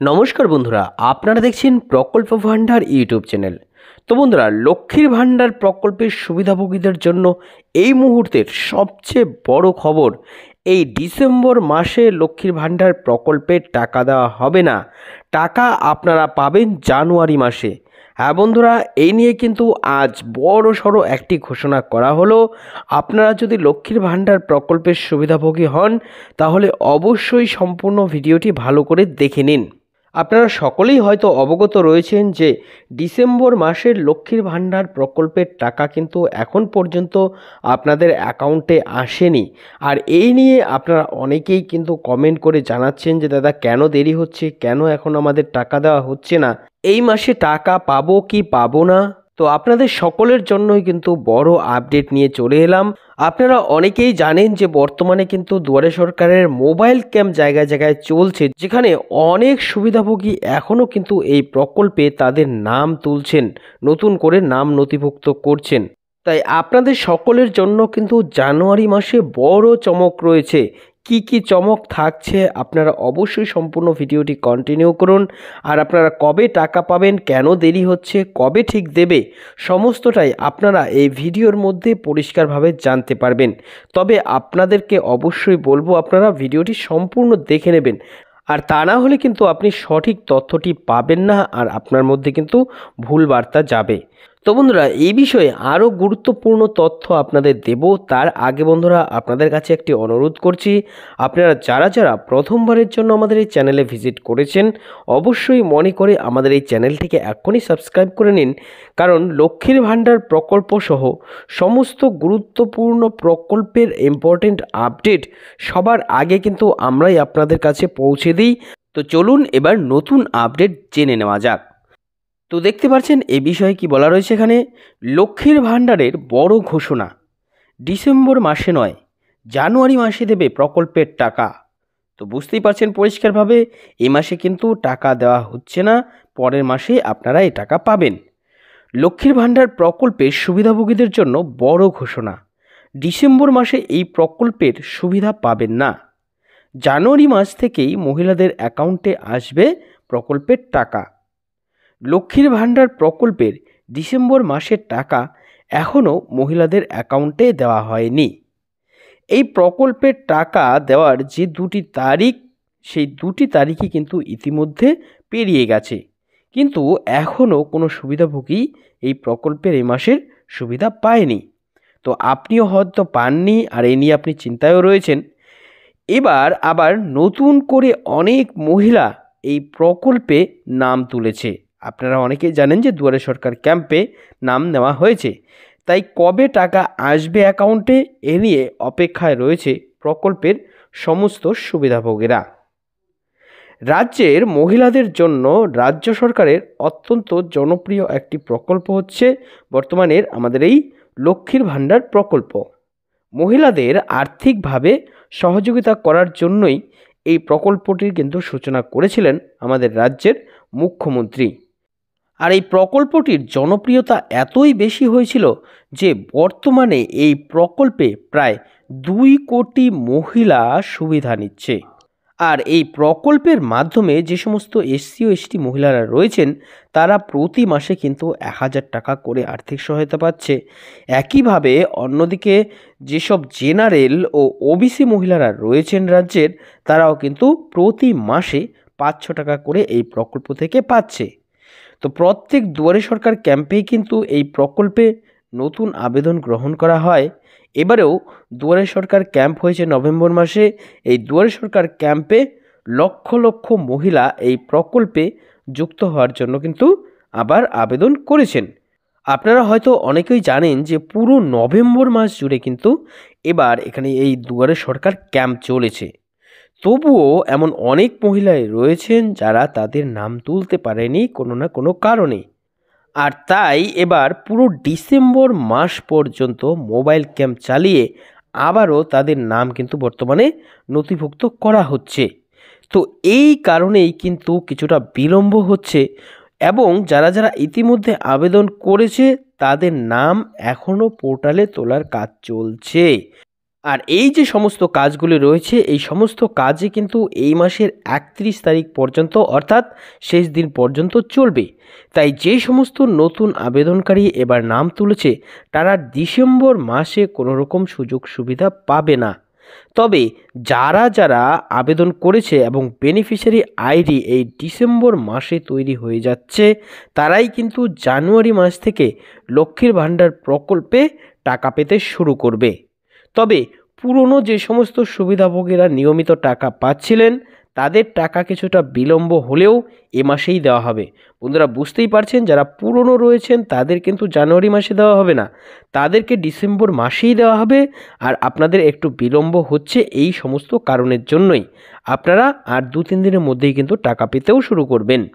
নমস্কার বন্ধুরা, আপনারা দেখছেন প্রকল্প ভাণ্ডার ইউটিউব চ্যানেল। তো বন্ধুরা, লক্ষ্মীর ভাণ্ডার প্রকল্পের সুবিধাভোগীদের জন্য এই মুহূর্তের সবচেয়ে বড় খবর, এই ডিসেম্বর মাসে লক্ষ্মীর ভাণ্ডার প্রকল্পের টাকা দেওয়া হবে না। টাকা আপনারা পাবেন জানুয়ারি মাসে। হ্যাঁ বন্ধুরা, এই নিয়ে কিন্তু আজ বড় সড়ো একটি ঘোষণা করা হলো। আপনারা যদি লক্ষ্মীর ভাণ্ডার প্রকল্পের সুবিধাভোগী হন, তাহলে অবশ্যই সম্পূর্ণ ভিডিওটি ভালো করে দেখে নিন। আপনারা সকলেই হয়তো অবগত রয়েছেন যে ডিসেম্বর মাসের লক্ষ্মীর ভাণ্ডার প্রকল্পের টাকা কিন্তু এখন পর্যন্ত আপনাদের অ্যাকাউন্টে আসেনি। আর এই নিয়ে আপনারা অনেকেই কিন্তু কমেন্ট করে জানাচ্ছেন যে, দাদা, কেন দেরি হচ্ছে? কেন এখন আমাদের টাকা দেওয়া হচ্ছে না? এই মাসে টাকা পাবো কি পাবো না? তো আপনাদের সকলের জন্যই কিন্তু বড় আপডেট নিয়ে চলে এলাম। আপনারা অনেকেই জানেন যে বর্তমানে কিন্তু দুয়ারে সরকারের মোবাইল ক্যাম্প জায়গায় জায়গায় চলছে, যেখানে অনেক সুবিধাভোগী এখনও কিন্তু এই প্রকল্পে তাদের নাম তুলছেন, নতুন করে নাম নথিভুক্ত করছেন। তাই আপনাদের সকলের জন্য কিন্তু জানুয়ারি মাসে বড় চমক রয়েছে। কি কি চমক থাকছে আপনারা অবশ্যই সম্পূর্ণ ভিডিওটি কন্টিনিউ করুন। আর আপনারা কবে টাকা পাবেন, কেন দেরি হচ্ছে, কবে ঠিক দেবে, সমস্তটাই আপনারা এই ভিডিওর মধ্যে পরিষ্কারভাবে জানতে পারবেন। তবে আপনাদেরকে অবশ্যই বলব, আপনারা ভিডিওটি সম্পূর্ণ দেখে নেবেন। আর তা না হলে কিন্তু আপনি সঠিক তথ্যটি পাবেন না, আর আপনার মধ্যে কিন্তু ভুল বার্তা যাবে। তো বন্ধুরা, এই বিষয়ে আরও গুরুত্বপূর্ণ তথ্য আপনাদের দেব। তার আগে বন্ধুরা, আপনাদের কাছে একটি অনুরোধ করছি, আপনারা যারা যারা প্রথমবারের জন্য আমাদের এই চ্যানেলে ভিজিট করেছেন, অবশ্যই মনে করে আমাদের এই চ্যানেলটিকে এখনই সাবস্ক্রাইব করে নিন। কারণ লক্ষ্মীর ভাণ্ডার প্রকল্প সহ সমস্ত গুরুত্বপূর্ণ প্রকল্পের ইম্পর্টেন্ট আপডেট সবার আগে কিন্তু আমরাই আপনাদের কাছে পৌঁছে দিই। তো চলুন এবার নতুন আপডেট জেনে নেওয়া যাক। তো দেখতে পাচ্ছেন এ বিষয়ে কি বলা রয়েছে এখানে? লক্ষ্মীর ভাণ্ডারের বড় ঘোষণা। ডিসেম্বর মাসে নয়, জানুয়ারি মাসে দেবে প্রকল্পের টাকা। তো বুঝতেই পারছেন পরিষ্কারভাবে, এ মাসে কিন্তু টাকা দেওয়া হচ্ছে না, পরের মাসে আপনারা এই টাকা পাবেন। লক্ষ্মীর ভাণ্ডার প্রকল্পের সুবিধাভোগীদের জন্য বড় ঘোষণা। ডিসেম্বর মাসে এই প্রকল্পের সুবিধা পাবেন না। জানুয়ারি মাস থেকেই মহিলাদের অ্যাকাউন্টে আসবে প্রকল্পের টাকা। লক্ষ্মীর ভাণ্ডার প্রকল্পের ডিসেম্বর মাসের টাকা এখনও মহিলাদের অ্যাকাউন্টে দেওয়া হয়নি। এই প্রকল্পের টাকা দেওয়ার যে দুটি তারিখ, সেই দুটি তারিখই কিন্তু ইতিমধ্যে পেরিয়ে গেছে। কিন্তু এখনও কোনো সুবিধাভোগী এই প্রকল্পের এই মাসের সুবিধা পায়নি। তো আপনিও হয়তো পাননি, আর এ নিয়ে আপনি চিন্তায়ও রয়েছেন। এবার আবার নতুন করে অনেক মহিলা এই প্রকল্পে নাম তুলেছে। আপনারা অনেকেই জানেন যে দুয়ারে সরকার ক্যাম্পে নাম নেওয়া হয়েছে। তাই কবে টাকা আসবে অ্যাকাউন্টে এ নিয়ে অপেক্ষায় রয়েছে প্রকল্পের সমস্ত সুবিধাভোগীরা। রাজ্যের মহিলাদের জন্য রাজ্য সরকারের অত্যন্ত জনপ্রিয় একটি প্রকল্প হচ্ছে বর্তমানের আমাদের এই লক্ষ্মীর ভাণ্ডার প্রকল্প। মহিলাদের আর্থিকভাবে সহযোগিতা করার জন্যই এই প্রকল্পটির কিন্তু সূচনা করেছিলেন আমাদের রাজ্যের মুখ্যমন্ত্রী। আর এই প্রকল্পটির জনপ্রিয়তা এতই বেশি হয়েছিল যে বর্তমানে এই প্রকল্পে প্রায় দুই কোটি মহিলা সুবিধা নিচ্ছে। আর এই প্রকল্পের মাধ্যমে যে সমস্ত এসসি ও এসটি মহিলারা রয়েছেন, তারা প্রতি মাসে কিন্তু এক হাজার টাকা করে আর্থিক সহায়তা পাচ্ছে। একইভাবে অন্যদিকে যেসব জেনারেল ও ওবিসি মহিলারা রয়েছেন রাজ্যের, তারাও কিন্তু প্রতি মাসে পাঁচশো টাকা করে এই প্রকল্প থেকে পাচ্ছে। তো প্রত্যেক দুয়ারে সরকার ক্যাম্পেই কিন্তু এই প্রকল্পে নতুন আবেদন গ্রহণ করা হয়। এবারেও দুয়ারে সরকার ক্যাম্প হয়েছে নভেম্বর মাসে। এই দুয়ারে সরকার ক্যাম্পে লক্ষ লক্ষ মহিলা এই প্রকল্পে যুক্ত হওয়ার জন্য কিন্তু আবার আবেদন করেছেন। আপনারা হয়তো অনেকেই জানেন যে পুরো নভেম্বর মাস জুড়ে কিন্তু এবার এখানে এই দুয়ারে সরকার ক্যাম্প চলেছে। তবুও এমন অনেক মহিলাই রয়েছেন যারা তাদের নাম তুলতে পারেনি কোনো না কোনো কারণে। আর তাই এবার পুরো ডিসেম্বর মাস পর্যন্ত মোবাইল ক্যাম্প চালিয়ে আবারও তাদের নাম কিন্তু বর্তমানে নথিভুক্ত করা হচ্ছে। তো এই কারণেই কিন্তু কিছুটা বিলম্ব হচ্ছে এবং যারা যারা ইতিমধ্যে আবেদন করেছে তাদের নাম এখনও পোর্টালে তোলার কাজ চলছে। আর এই যে সমস্ত কাজগুলি রয়েছে, এই সমস্ত কাজে কিন্তু এই মাসের একত্রিশ তারিখ পর্যন্ত অর্থাৎ শেষ দিন পর্যন্ত চলবে। তাই যে সমস্ত নতুন আবেদনকারী এবার নাম তুলেছে, তারা ডিসেম্বর মাসে কোনো রকম সুযোগ সুবিধা পাবে না। তবে যারা যারা আবেদন করেছে এবং বেনিফিশিয়ারি আইডি এই ডিসেম্বর মাসে তৈরি হয়ে যাচ্ছে, তারাই কিন্তু জানুয়ারি মাস থেকে লক্ষ্মীর ভাণ্ডার প্রকল্পে টাকা পেতে শুরু করবে। তবে পুরনো যে সমস্ত সুবিধাভোগীরা নিয়মিত টাকা পাচ্ছিলেন, তাদের টাকা কিছুটা বিলম্ব হলেও এ মাসেই দেওয়া হবে। বন্ধুরা, বুঝতেই পারছেন, যারা পুরনো রয়েছেন, তাদের কিন্তু জানুয়ারি মাসে দেওয়া হবে না। তাদেরকে ডিসেম্বর মাসেই দেওয়া হবে, আর আপনাদের একটু বিলম্ব হচ্ছে এই সমস্ত কারণের জন্যই। আপনারা আর দু তিন দিনের মধ্যেই কিন্তু টাকা পেতেও শুরু করবেন।